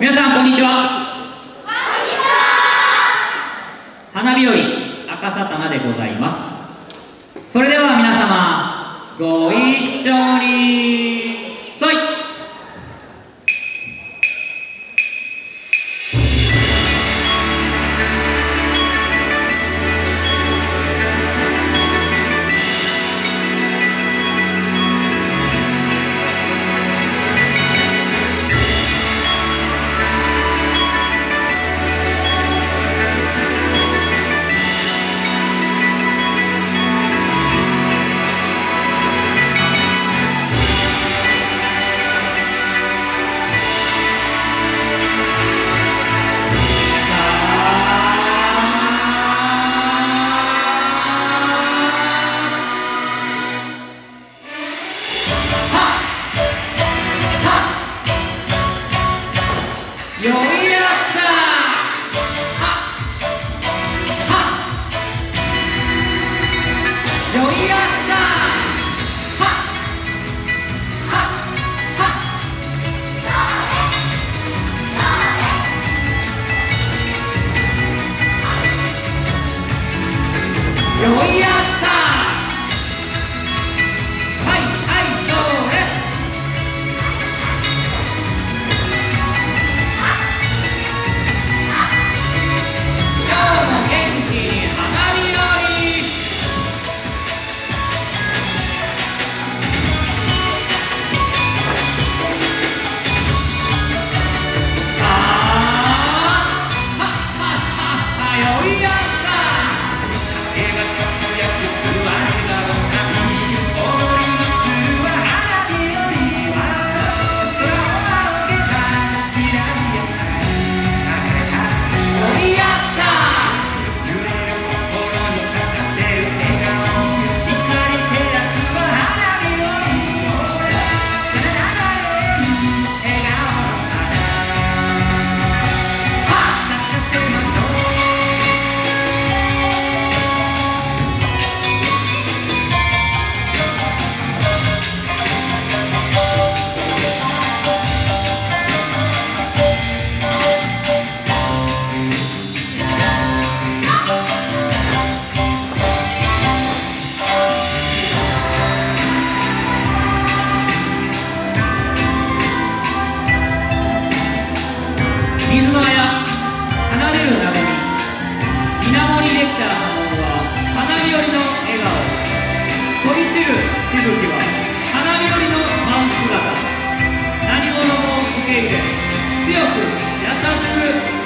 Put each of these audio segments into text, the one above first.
皆さんこんにちは。花日和赤さたなでございます。それでは皆様ご一緒によい水の綾奏でる和み。水面にできた波紋は花火よりの笑顔。飛び散るしぶきは花火よりの舞う姿。何者も受け入れ強く優しく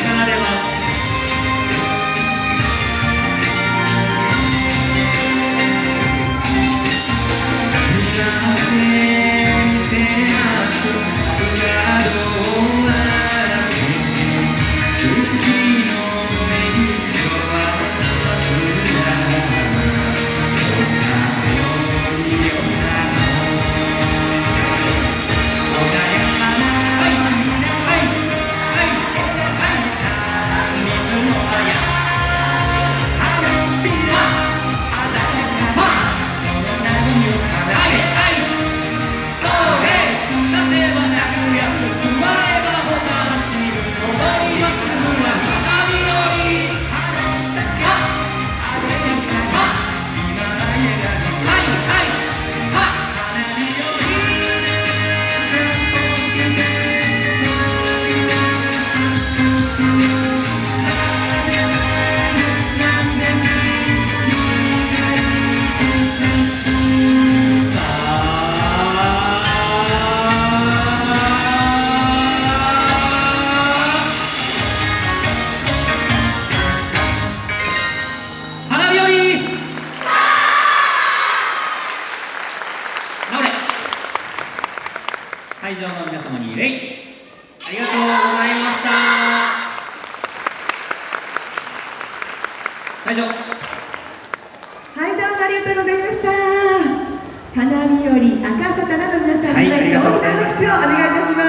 会場はい、どうもありがとうございました。花火より赤坂など皆さんはいに対して大きな拍手をお願いいたしま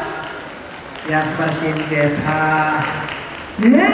す。いや素晴らしい演技でたねえ